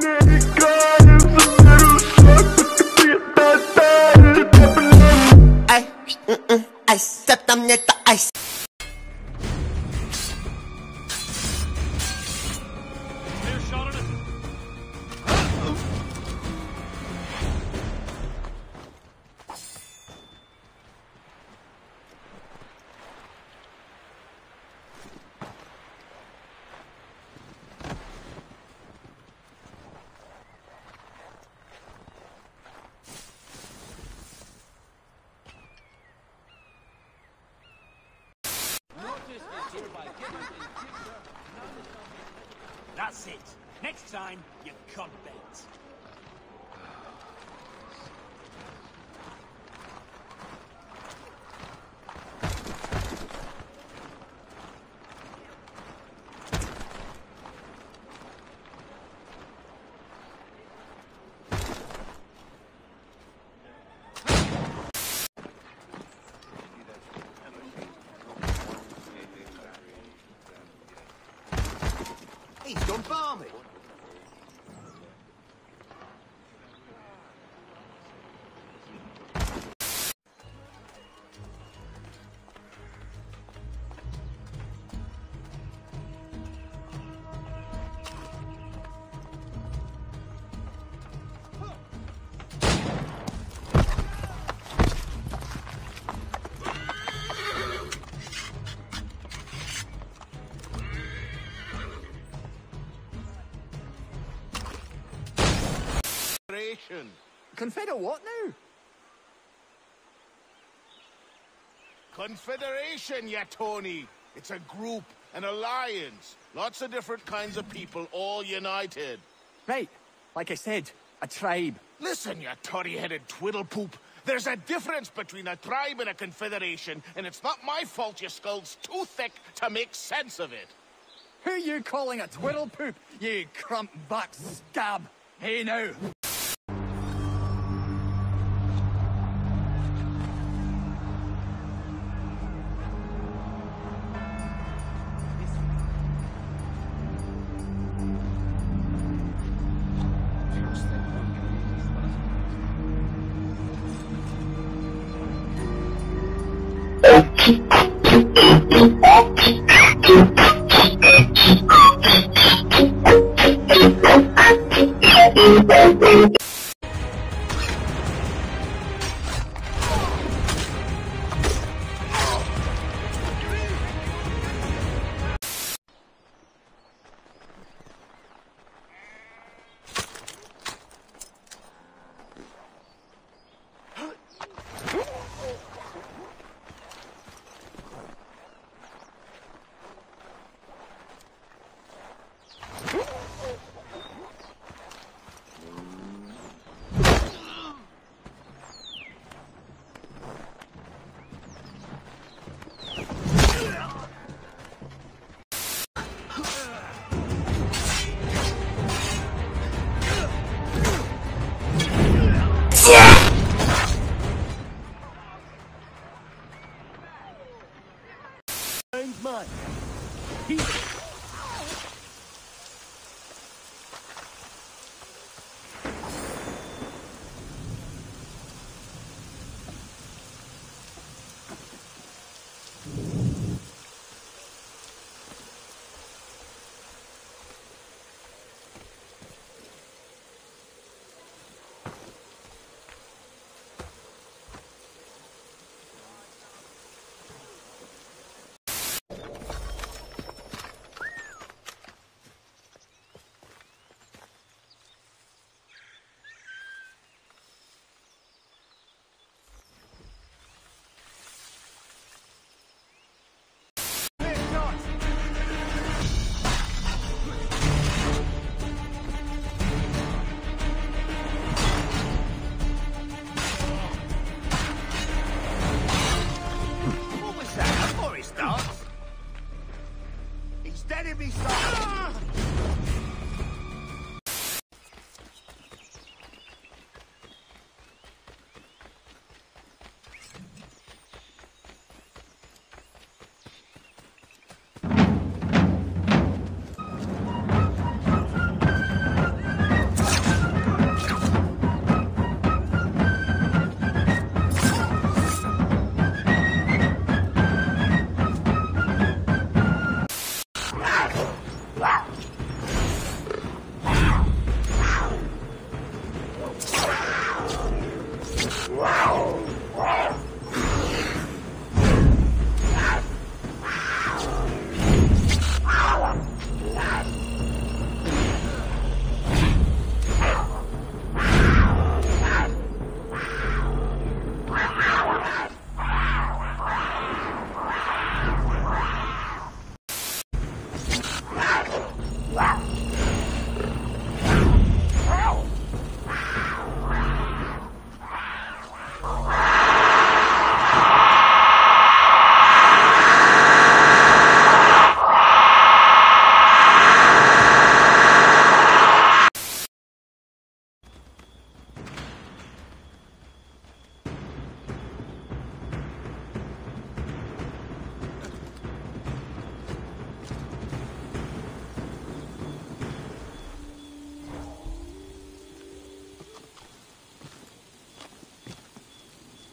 Ай, That's it. Next time, you cut bait. He's Confederation. Confederate what now? Confederation, ya Tony. It's a group, an alliance. Lots of different kinds of people all united. Right, like I said, a tribe. Listen, you toddy-headed twiddlepoop. There's a difference between a tribe and a confederation, and it's not my fault your skull's too thick to make sense of it. Who you calling a twiddle poop, you crump back scab? Hey now. mine. Peace.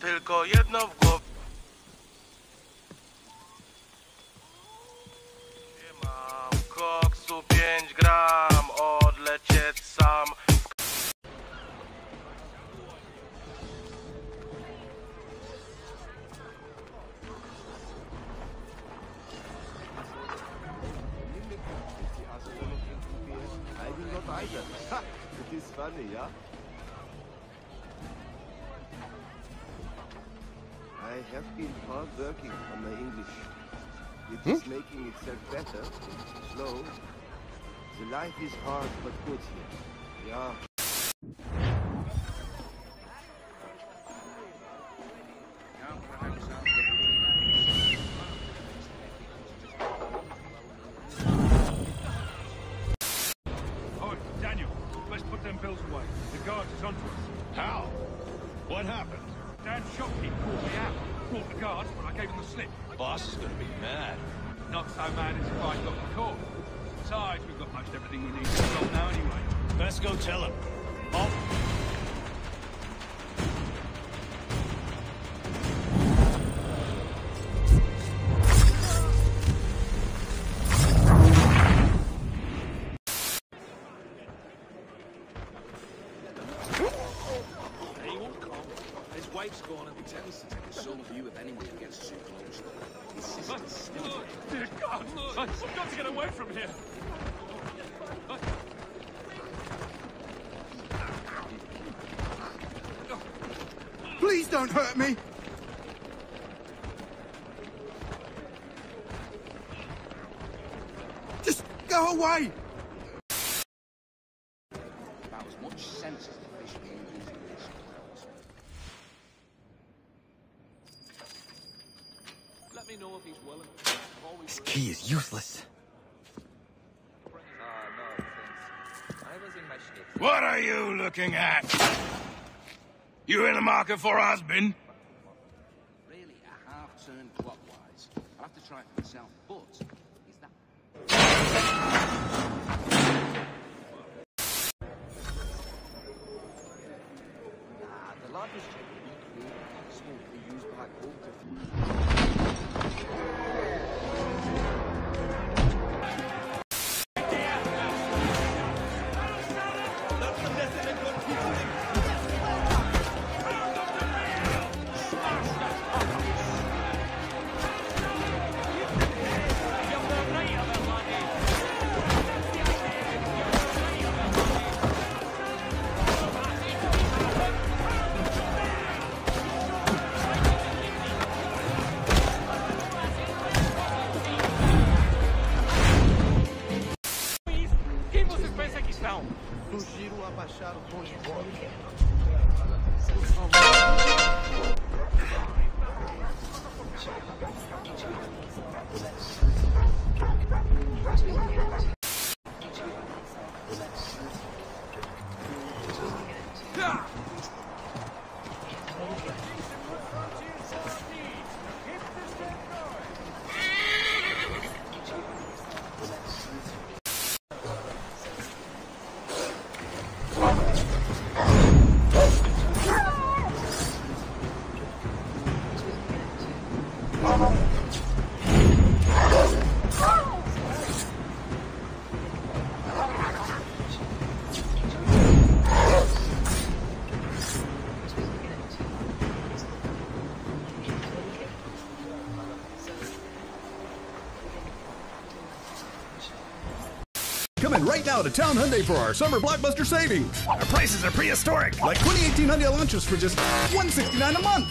Tylko jedno w głowie. Mam koksu 5 gram, odlecieć sam. Ha! It is funny, yeah? Have been hard working on my English. It hmm? is making itself better, slow. The life is hard but good here. Yeah. Oh, Daniel, let's put them bills away. The guard is onto us. How? What happened? Dan's shopkeep called me out. Brought the guards, but I gave him the slip. Boss is gonna be mad. Not so mad as if I got the call. Besides, we've got most everything we need to stop now anyway. Best go tell him. Oh. I've got to get away from here. Please don't hurt me! Just go away! about as much sense as the fish being used in this house. Let me know if he's willing. I've Key is useless. What are you looking at? You in the market for a husband? really a half turn clockwise. I'll have to try it for myself, but is that Ah, the life is changing. Smoothly used black hole to now to Town Hyundai for our summer blockbuster savings. Our prices are prehistoric, like 2018 Hyundai launches for just 169 a month.